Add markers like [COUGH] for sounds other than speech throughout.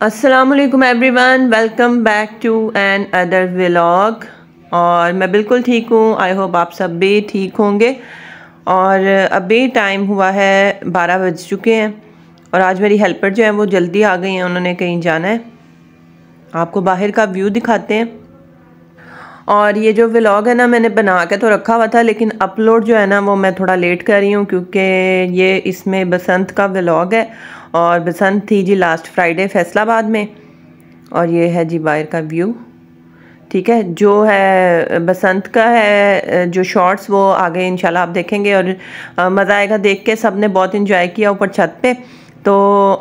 अस्सलाम everyone welcome back to another vlog और मैं बिल्कुल ठीक हूँ। आई होप आप सब भी ठीक होंगे। और अभी टाइम हुआ है बारह बज चुके हैं। और आज मेरी हेल्पर जो है, वो जल्दी आ गई हैं। उन्होंने कहीं जाना है। आपको बाहर का व्यू दिखाते हैं। और ये जो व्लॉग है ना, मैंने बना के तो रखा हुआ था, लेकिन अपलोड जो है ना, वो मैं थोड़ा लेट कर रही हूँ, क्योंकि ये इसमें बसंत का व्लॉग है। और बसंत थी जी लास्ट फ्राइडे फैसलाबाद में। और ये है जी बाहर का व्यू ठीक है, जो है, बसंत का है, जो शॉर्ट्स वो आगे इंशाल्लाह आप देखेंगे और मज़ा आएगा देख के सबने बहुत इन्जॉय किया ऊपर छत पे। तो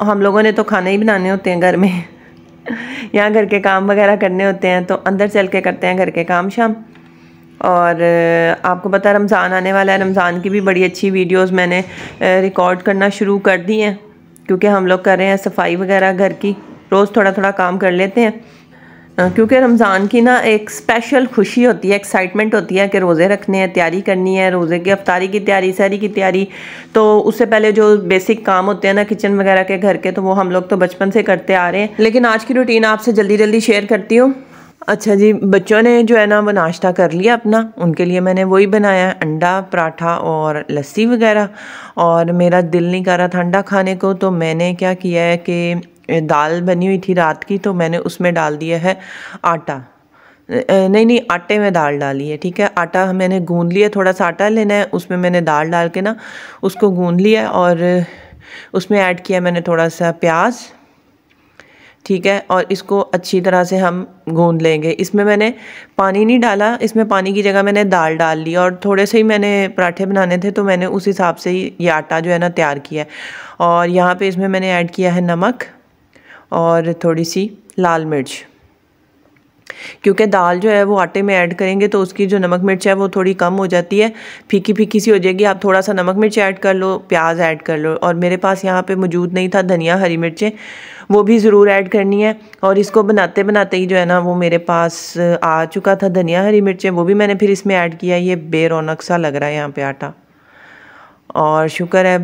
हम लोगों ने तो खाना ही बनाने होते हैं घर में। [LAUGHS] यहाँ घर के काम वगैरह करने होते हैं तो अंदर चल के करते हैं घर के काम शाम। और आपको पता है रमज़ान आने वाला है। रमज़ान की भी बड़ी अच्छी वीडियोस मैंने रिकॉर्ड करना शुरू कर दी हैं। क्योंकि हम लोग कर रहे हैं सफ़ाई वगैरह घर की, रोज़ थोड़ा थोड़ा काम कर लेते हैं। क्योंकि रमज़ान की ना एक स्पेशल खुशी होती है एक्साइटमेंट होती है कि रोज़े रखने हैं, तैयारी करनी है, रोज़े की अफ्तारी की तैयारी सहरी की तैयारी। तो उससे पहले जो बेसिक काम होते हैं ना किचन वगैरह के घर के तो वो हम लोग तो बचपन से करते आ रहे हैं। लेकिन आज की रूटीन आपसे जल्दी जल्दी शेयर करती हूँ। अच्छा जी, बच्चों ने जो है ना वो नाश्ता कर लिया अपना। उनके लिए मैंने वही बनाया, अंडा, पराठा और लस्सी वगैरह। और मेरा दिल नहीं कर रहा था अंडा खाने को तो मैंने क्या किया है कि दाल बनी हुई थी रात की तो मैंने उसमें डाल दिया है आटा। नहीं नहीं, आटे में दाल डाली है, ठीक है? आटा मैंने गूंद लिया थोड़ा सा आटा लेना है, उसमें मैंने दाल डाल के ना उसको गूंद लिया और उसमें ऐड किया मैंने थोड़ा सा प्याज। ठीक है? और इसको अच्छी तरह से हम गूंद लेंगे। इसमें मैंने पानी नहीं डाला। इसमें पानी की जगह मैंने दाल डाल ली और थोड़े से ही मैंने पराठे बनाने थे तो मैंने उस हिसाब से ही ये आटा जो है ना तैयार किया है। और यहाँ पे इसमें मैंने ऐड किया है नमक और थोड़ी सी लाल मिर्च। क्योंकि दाल जो है वो आटे में ऐड करेंगे तो उसकी जो नमक मिर्च है वो थोड़ी कम हो जाती है। फीकी फीकी सी हो जाएगी। आप थोड़ा सा नमक मिर्च ऐड कर लो, प्याज ऐड कर लो और मेरे पास यहाँ पे मौजूद नहीं था धनिया, हरी मिर्चें। वो भी ज़रूर ऐड करनी है और इसको बनाते बनाते ही जो है ना वो मेरे पास आ चुका था धनिया, हरी मिर्चें। वो भी मैंने फिर इसमें ऐड किया ये बेरौनक सा लग रहा है यहाँ पर आटा। और शुक्र है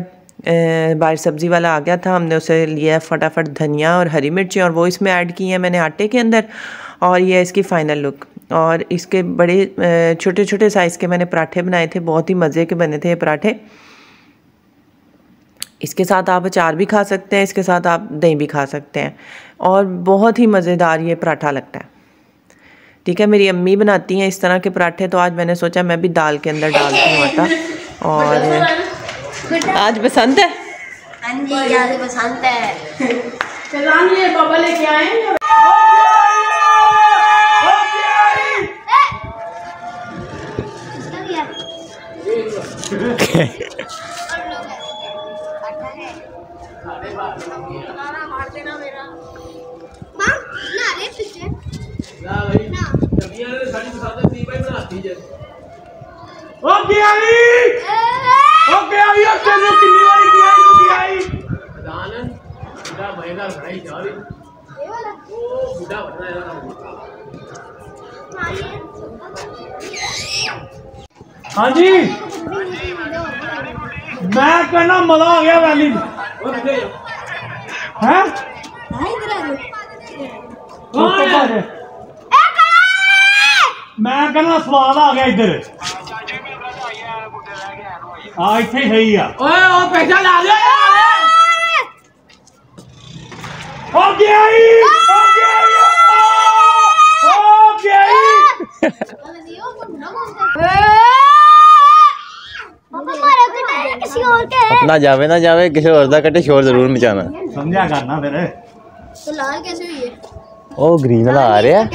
बाहर सब्ज़ी वाला आ गया था। हमने उसे लिया फटाफट धनिया और हरी मिर्ची और वो इसमें ऐड की हैं मैंने आटे के अंदर। और ये है इसकी फ़ाइनल लुक और इसके बड़े छोटे छोटे साइज़ के मैंने पराठे बनाए थे बहुत ही मज़े के बने थे ये पराठे. इसके साथ आप अचार भी खा सकते हैं इसके साथ आप दही भी खा सकते हैं. और बहुत ही मज़ेदार ये पराठा लगता है. ठीक है मेरी अम्मी बनाती हैं इस तरह के पराठे तो आज मैंने सोचा मैं भी दाल के अंदर डालती हूँ आटा. और आज बसंत है? हाँ जी आज बसंत है। चलान बाबा लेके आए है ओके आई ओके आई अब चलो कितनी बारी की आई तू की आई दानन बुढ़ा महेगा घड़ाई जा रही ये वाला ओ बुढ़ा बनना है ना हाँ जी। मैं कहना मज़ा आ गया वैली हैं मैं कहना स्वाद आ गया इधर हाँ इतने सही है ਈ ਹੋ ਗਿਆ ਈ अपना जावे ना जावे किसी और का कटे शोर जरूर मचाना समझा करना फिर तो लाल कैसे हुई है ओ ग्रीन वाला आ रहा है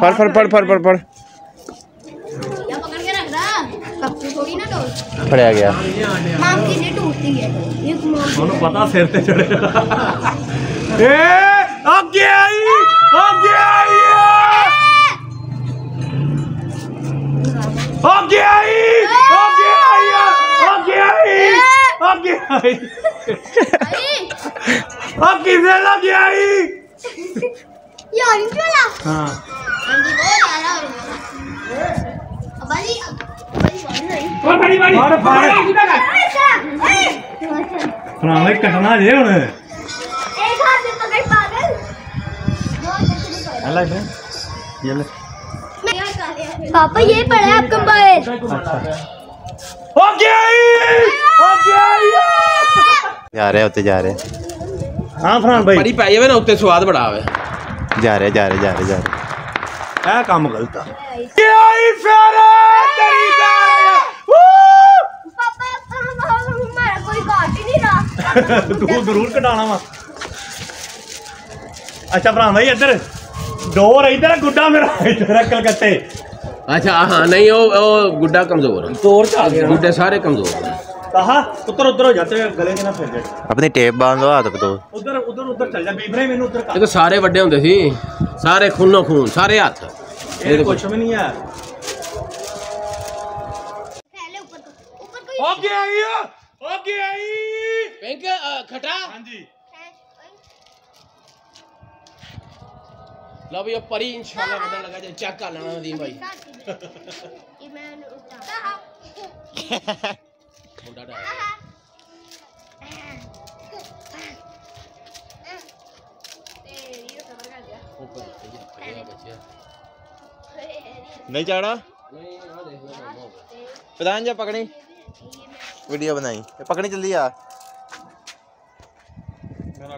फड़ फड़ फड़ फड़ फड़ फड़ फड़िया गया ਉਹਨੂੰ ਪਤਾ ਸਿਰ ਤੇ ਚੜੇਗਾ [LAUGHS] ਏ ਅੱਗੇ ਆਈ ਅੱਗੇ ਆਈ ਅੱਗੇ ਆਈ ਅੱਗੇ ਆਈ ਅੱਗੇ आगे आई आगे आई आगे आई आगे आई अब किसने लगे आई ये ऑरेंज वाला? हाँ। बड़ी बड़ी बड़ी और फाड़ प्राण कटना जे हुन एक हाथ से पकड़ पागल। अलग है ये ले। पापा ये पड़ा है आपका मोबाइल ਹੋ ਗਿਆ ਈ ਹੋ ਗਿਆ ਈ ਜਾ ਰਿਹਾ ਉੱਤੇ ਜਾ ਰਿਹਾ ਹਾਂ ਫਰਾਨ ਭਾਈ ਪਰੀ ਪੈ ਜਾਵੇ ਨਾ ਉੱਤੇ ਸਵਾਦ ਬੜਾ ਆਵੇ ਜਾ ਰਿਹਾ ਜਾ ਰਿਹਾ ਜਾ ਰਿਹਾ ਜਾ ਰਿਹਾ ਇਹ ਕੰਮ ਗਲਤ ਆ ਗਿਆ ਈ ਫਿਰ ਤੇਰੀ ਗਾਲ पापा हम- हमारा कोई काट ही नहीं रहा ਤੂੰ ਜ਼ਰੂਰ ਕਢਾਣਾ ਵਾ ਅੱਛਾ ਭਰਾ ਭਾਈ ਇੱਧਰ ਡੋਰ ਇੱਧਰ ਆ, ਗੁੱਡਾ ਮੇਰਾ ਇੱਧਰ ਆ ਕਲਕੱਤੇ ਅੱਛਾ ਹਾਂ ਨਹੀਂ ਉਹ ਉਹ ਗੁੱਡਾ ਕਮਜ਼ੋਰ ਆ। ਡੋਰ ਚ ਆ ਗਿਆ ਗੁੱਡੇ ਸਾਰੇ ਕਮਜ਼ੋਰ ਆ। कहा उधर उधर हो जाते हैं गले के ना फिर जाए ਆਪਣੀ ਟੇਪ ਬਾਂਧ ਲਓ ਹੱਥ ਪਤੋ उधर उधर उधर चल जा बीबरे मैंने उधर ਇਹ ਤਾਂ ਸਾਰੇ ਵੱਡੇ ਹੁੰਦੇ ਸੀ ਸਾਰੇ ਖੂਨੋ ਖੂਨ ਸਾਰੇ ਹੱਥ ये कुछ भी नहीं है पहले ऊपर को ऊपर को हो गया ये हो गया ये ਪਿੰਕ ਖਟਾ हां लो भैया परी इंशाल्लाह पता लगा जाए। चेक कर लेना नदीम भाई? ये मैं उठा मुंडा डाल नहीं चढ़ा प्रधान जा पकड़ी। वीडियो बनाई। पकड़ी चली आ मेरा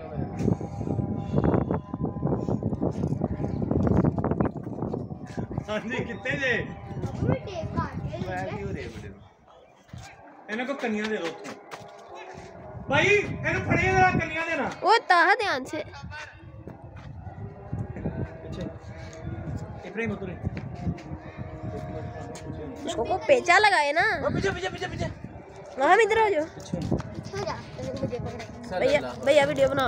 हाँ जी कितने जे को दे दो भाई इन्हें फड़े देना वो ताहा ध्यान से उसको को पेचा लगाए ना पीछे पीछे पीछे पीछे वहाँ इधर आ जाओ भैया भैया वीडियो बना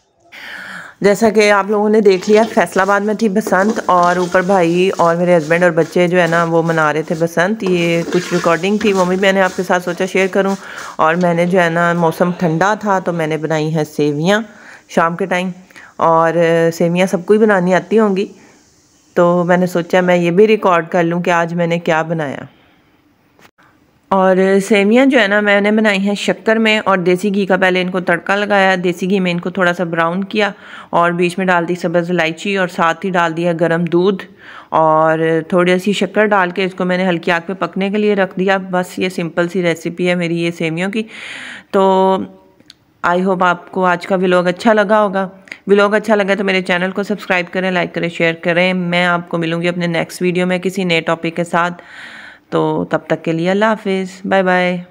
जैसा कि आप लोगों ने देख लिया, फैसलाबाद में थी बसंत और ऊपर भाई और मेरे हस्बैंड और बच्चे जो है ना, वो मना रहे थे बसंत। ये कुछ रिकॉर्डिंग थी, वो भी मैंने आपके साथ सोचा शेयर करूँ। और मैंने जो है ना, मौसम ठंडा था तो मैंने बनाई हैं सेवियाँ शाम के टाइम और सेवियाँ सबको ही बनानी आती होंगी। तो मैंने सोचा, मैं ये भी रिकॉर्ड कर लूँ कि आज मैंने क्या बनाया। और सेमियाँ जो है ना, मैंने बनाई हैं शक्कर में और देसी घी का पहले इनको तड़का लगाया, देसी घी में इनको थोड़ा सा ब्राउन किया और बीच में डाल दी सब्ज़ इलायची और साथ ही डाल दिया गरम दूध और थोड़ी सी शक्कर डाल के इसको मैंने हल्की आग पे पकने के लिए रख दिया। बस ये सिंपल सी रेसिपी है मेरी ये सेमियों की। तो आई होप आपको आज का व्लॉग अच्छा लगा होगा। व्लॉग अच्छा लगा तो मेरे चैनल को सब्सक्राइब करें लाइक करें शेयर करें। मैं आपको मिलूँगी अपने नेक्स्ट वीडियो में किसी नए टॉपिक के साथ। तो तब तक के लिए अल्लाह हाफिज़। Bye bye.